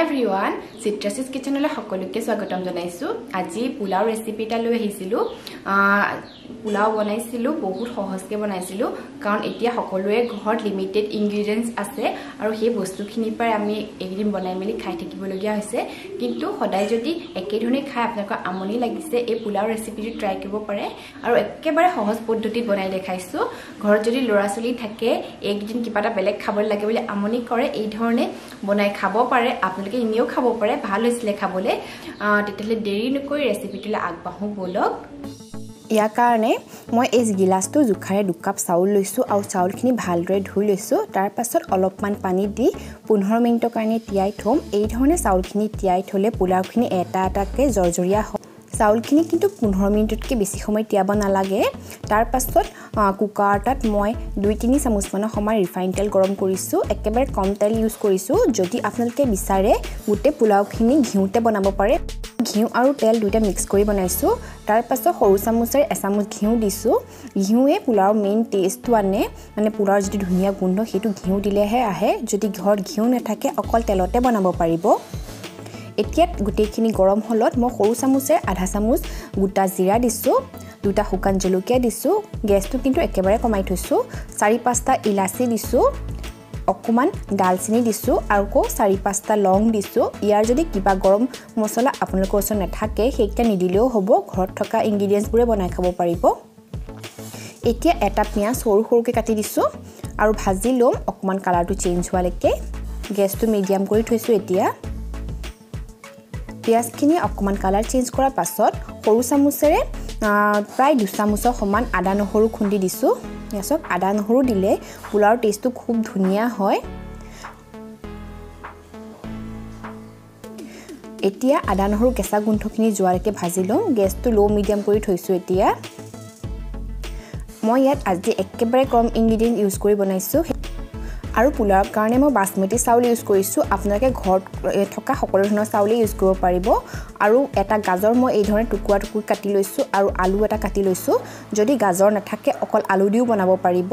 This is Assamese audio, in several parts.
এভৰিৱান চিট্ৰাছিছ কিটচেনলৈ সকলোকে স্বাগতম জনাইছোঁ। আজি পোলাও ৰেচিপি এটা লৈ আহিছিলোঁ। পোলাও বনাইছিলোঁ বহুত সহজকৈ বনাইছিলোঁ। কাৰণ এতিয়া সকলোৰে ঘৰত লিমিটেড ইনগ্ৰিডিয়েণ্টছ আছে আৰু সেই বস্তুখিনিৰ পৰাই আমি এইকেইদিন বনাই মেলি খাই থাকিবলগীয়া হৈছে। কিন্তু সদায় যদি একেধৰণে খাই আপোনালোকৰ আমনি লাগিছে এই পোলাও ৰেচিপিটো ট্ৰাই কৰিব পাৰে আৰু একেবাৰে সহজ পদ্ধতিত বনাই দেখাইছোঁ। ঘৰত যদি ল'ৰা ছোৱালী থাকে এইকেইদিন কিবা এটা বেলেগ খাবলৈ লাগে বুলি আমনি কৰে এই ধৰণে বনাই খাব পাৰে। আপোনালোকে এনেও খাব পাৰে ভাল হৈছিলে খাবলৈ। তেতিয়াহ'লে দেৰি নকৰি ৰেচিপিটোলৈ আগবাঢ়োঁ ব'লক। ইয়াৰ কাৰণে মই এই গিলাচটো জোখাৰে দুকাপ চাউল লৈছোঁ আৰু চাউলখিনি ভালদৰে ধুই লৈছোঁ। তাৰপাছত অলপমান পানী দি পোন্ধৰ মিনিটৰ কাৰণে তিয়াই থ'ম। এই ধৰণে চাউলখিনি তিয়াই থ'লে পোলাওখিনি এটা এটাকৈ জৰজৰীয়া হয় চাউলখিনি কিন্তু পোন্ধৰ মিনিটতকৈ বেছি সময় তিয়াব নালাগে। তাৰপাছত কুকাৰ এটাত মই দুই তিনি চামুচমানৰ সময় ৰিফাইন তেল গৰম কৰিছোঁ। একেবাৰে কম তেল ইউজ কৰিছোঁ। যদি আপোনালোকে বিচাৰে গোটেই পোলাওখিনি ঘিউতে বনাব পাৰে। ঘিউ আৰু তেল দুইটা মিক্স কৰি বনাইছোঁ। তাৰপাছত সৰু চামুচেৰে এচামুচ ঘিউ দিছোঁ। ঘিউৱে পোলাওৰ মেইন টেষ্টটো আনে। মানে পোলাওৰ যিটো ধুনীয়া গোন্ধ সেইটো ঘিউ দিলেহে আহে। যদি ঘৰত ঘিউ নাথাকে অকল তেলতে বনাব পাৰিব। এতিয়া গোটেইখিনি গৰম হ'লত মই সৰু চামুচেৰে আধা চামুচ গোটা জিৰা দিছোঁ দুটা শুকান জলকীয়া দিছোঁ গেছটো কিন্তু একেবাৰে কমাই থৈছোঁ চাৰি পাঁচটা ইলাচি দিছোঁ অকণমান ডালচেনি দিছোঁ আৰু আকৌ চাৰি পাঁচটা লং দিছোঁ। ইয়াৰ যদি কিবা গৰম মছলা আপোনালোকৰ ওচৰত নাথাকে সেইকেইটা নিদিলেও হ'ব ঘৰত থকা ইনগ্ৰিডিয়েণ্টছবোৰে বনাই খাব পাৰিব। এতিয়া এটা পিঁয়াজ সৰু সৰুকৈ কাটি দিছোঁ আৰু ভাজি ল'ম অকণমান কালাৰটো চেঞ্জ হোৱালৈকে। গেছটো মিডিয়াম কৰি থৈছোঁ এতিয়া। পিঁয়াজখিনি অকণমান কালাৰ চেঞ্জ কৰাৰ পাছত সৰু চামুচেৰে প্ৰায় দুচামুচৰ সমান আদা নহৰু খুন্দি দিছোঁ। চাওক আদা নহৰু দিলে পোলাওৰ টেষ্টটো খুব ধুনীয়া হয়। এতিয়া আদা নহৰু কেঁচা গোন্ধখিনি যোৱালৈকে ভাজি লওঁ। গেছটো ল' মিডিয়াম কৰি থৈছোঁ এতিয়া। মই ইয়াত আজি একেবাৰে কম ইনগ্ৰিডিয়েণ্ট ইউজ কৰি বনাইছোঁ। আৰু পোলাওৰ কাৰণে মই বাচমতি চাউল ইউজ কৰিছোঁ। আপোনালোকে ঘৰত থকা সকলো ধৰণৰ চাউলেই ইউজ কৰিব পাৰিব। আৰু এটা গাজৰ মই এই ধৰণে টুকুৰা টুকুৰ কাটি লৈছোঁ আৰু আলু এটা কাটি লৈছোঁ। যদি গাজৰ নাথাকে অকল আলু দিও বনাব পাৰিব।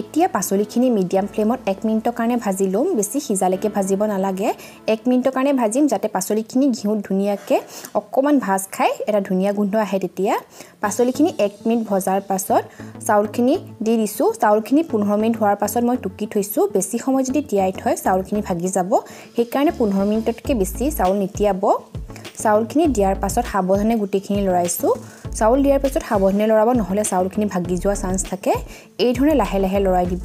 এতিয়া পাচলিখিনি মিডিয়াম ফ্লেমত এক মিনিটৰ কাৰণে ভাজি ল'ম। বেছি সিজালৈকে ভাজিব নালাগে। এক মিনিটৰ কাৰণে ভাজিম যাতে পাচলিখিনি ঘিউত ধুনীয়াকৈ অকণমান ভাজ খাই এটা ধুনীয়া গোন্ধ আহে তেতিয়া। পাচলিখিনি এক মিনিট ভজাৰ পাছত চাউলখিনি দি দিছোঁ। চাউলখিনি পোন্ধৰ মিনিট হোৱাৰ পাছত মই টুকি থৈছোঁ। বেছি সময় যদি তিয়াই থয় চাউলখিনি ভাগি যাব। সেইকাৰণে পোন্ধৰ মিনিটতকৈ বেছি চাউল নিতিয়াব। চাউলখিনি দিয়াৰ পাছত সাৱধানে গোটেইখিনি লৰাইছোঁ। চাউল দিয়াৰ পাছত সাৱধানে লৰাব নহ'লে চাউলখিনি ভাগি যোৱা চান্স থাকে। এই ধৰণে লাহে লাহে লৰাই দিব।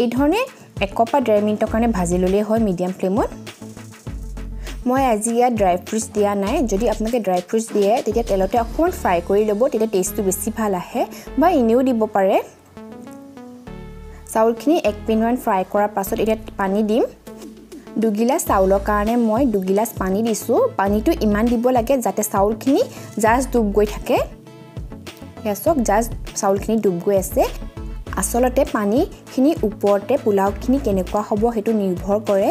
এই ধৰণে একৰ পৰা ডেৰ মিনিটৰ কাৰণে ভাজি ল'লেই হয় মিডিয়াম ফ্লেমত। মই আজি ইয়াত ড্ৰাই ফ্ৰুটছ দিয়া নাই। যদি আপোনালোকে ড্ৰাই ফ্ৰুটছ দিয়ে তেতিয়া তেলতে অকণমান ফ্ৰাই কৰি ল'ব তেতিয়া টেষ্টটো বেছি ভাল আহে বা এনেও দিব পাৰে। চাউলখিনি এক মিনিটমান ফ্ৰাই কৰাৰ পাছত এতিয়া পানী দিম। দুগিলাচ চাউলৰ কাৰণে মই দুগিলাচ পানী দিছোঁ। পানীটো ইমান দিব লাগে যাতে চাউলখিনি জাষ্ট ডুব গৈ থাকে। চাওক জাষ্ট চাউলখিনি ডুব গৈ আছে। আচলতে পানীখিনি ওপৰতে পোলাওখিনি কেনেকুৱা হ'ব সেইটো নিৰ্ভৰ কৰে।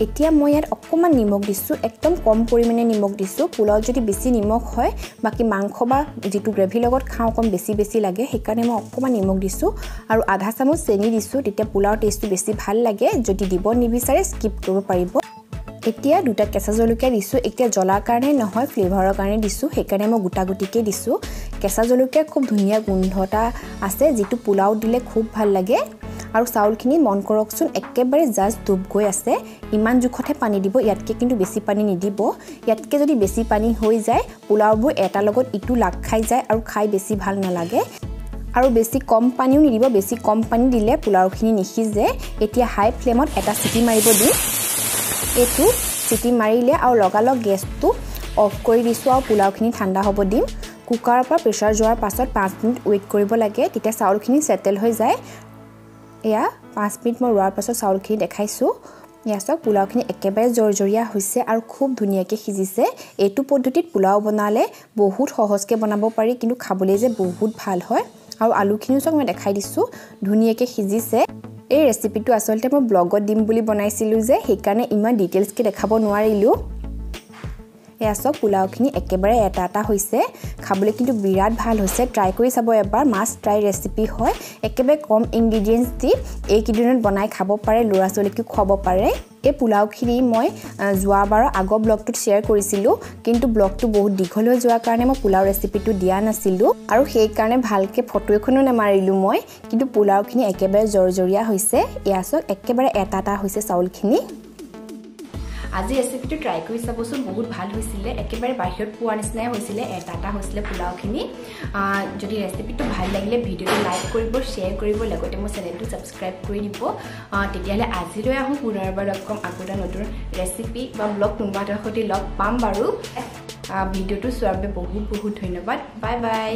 এতিয়া মই ইয়াত অকণমান নিমখ দিছোঁ একদম কম পৰিমাণে নিমখ দিছোঁ। পোলাও যদি বেছি নিমখ হয় বাকী মাংস বা যিটো গ্ৰেভিৰ লগত খাওঁ অকণ বেছি বেছি লাগে সেইকাৰণে মই অকণমান নিমখ দিছোঁ। আৰু আধা চামুচ চেনি দিছোঁ তেতিয়া পোলাওৰ টেষ্টটো বেছি ভাল লাগে যদি দিব নিবিচাৰে স্কিপ কৰিব পাৰিব। এতিয়া দুটা কেঁচা জলকীয়া দিছোঁ এতিয়া জ্বলাৰ কাৰণে নহয় ফ্লেভাৰৰ কাৰণে দিছোঁ সেইকাৰণে মই গোটা গুটিকৈ দিছোঁ। কেঁচা জলকীয়াৰ খুব ধুনীয়া গোন্ধ এটা আছে যিটো পোলাও দিলে খুব ভাল লাগে। আৰু চাউলখিনি মন কৰকচোন একেবাৰে জাষ্ট ডুব গৈ আছে। ইমান জোখতহে পানী দিব ইয়াতকৈ কিন্তু বেছি পানী নিদিব। ইয়াতকৈ যদি বেছি পানী হৈ যায় পোলাওবোৰ এটাৰ লগত ইটো লাগ খাই যায় আৰু খাই বেছি ভাল নালাগে। আৰু বেছি কম পানীও নিদিব বেছি কম পানী দিলে পোলাওখিনি নিসিজে। এতিয়া হাই ফ্লেমত এটা চিটি মাৰিব দিম। এইটো চিটি মাৰিলে আৰু লগালগ গেছটো অফ কৰি দিছোঁ আৰু পোলাওখিনি ঠাণ্ডা হ'ব দিম। কুকাৰৰ পৰা প্ৰেছাৰ যোৱাৰ পাছত পাঁচ মিনিট ৱেইট কৰিব লাগে তেতিয়া চাউলখিনি ছেটেল হৈ যায়। এয়া পাঁচ মিনিট মই ৰোৱাৰ পাছত চাউলখিনি দেখাইছোঁ। এয়া চাওক পোলাওখিনি একেবাৰে জৰজৰীয়া হৈছে আৰু খুব ধুনীয়াকৈ সিজিছে। এইটো পদ্ধতিত পোলাও বনালে বহুত সহজকৈ বনাব পাৰি কিন্তু খাবলৈ যে বহুত ভাল হয়। আৰু আলুখিনিও চাওক মই দেখাই দিছোঁ। ধুনীয়াকৈ সিজিছে। এই ৰেচিপিটো আচলতে মই ব্লগত দিম বুলি বনাইছিলোঁ যে সেইকাৰণে ইমান ডিটেইলছকৈ দেখাব নোৱাৰিলোঁ। এয়া চাওক পোলাওখিনি একেবাৰে এটা এটা হৈছে। খাবলৈ কিন্তু বিৰাট ভাল হৈছে। ট্ৰাই কৰি চাব এবাৰ মাছ ট্ৰাই ৰেচিপি হয়। একেবাৰে কম ইনগ্ৰিডিয়েণ্টছ দি এইকেইদিনত বনাই খাব পাৰে ল'ৰা ছোৱালীকো খুৱাব পাৰে। এই পোলাওখিনি মই যোৱাবাৰৰ আগৰ ব্লগটোত শ্বেয়াৰ কৰিছিলোঁ। কিন্তু ব্লগটো বহুত দীঘল হৈ যোৱাৰ কাৰণে মই পোলাও ৰেচিপিটো দিয়া নাছিলোঁ। আৰু সেইকাৰণে ভালকৈ ফটো এখনো নামাৰিলোঁ মই। কিন্তু পোলাওখিনি একেবাৰে জৰজৰীয়া হৈছে। এয়া চাওক একেবাৰে এটা এটা হৈছে চাউলখিনি। আজি ৰেচিপিটো ট্ৰাই কৰি চাবচোন বহুত ভাল হৈছিলে। একেবাৰে বাহিৰত পোৱা নিচিনাই হৈছিলে এটা এটা হৈছিলে পোলাওখিনি। যদি ৰেচিপিটো ভাল লাগিলে ভিডিঅ'টো লাইক কৰিব শ্বেয়াৰ কৰিব লগতে মোৰ চেনেলটো ছাবস্ক্ৰাইব কৰি দিব তেতিয়াহ'লে আজিলৈ আহোঁ পুনৰবাৰ লগ ক'ম আকৌ এটা নতুন ৰেচিপি বা ব্লগ কোনোবা সৈতে লগ পাম বাৰু। ভিডিঅ'টো চোৱাৰ বাবে বহুত বহুত ধন্যবাদ। Bye bye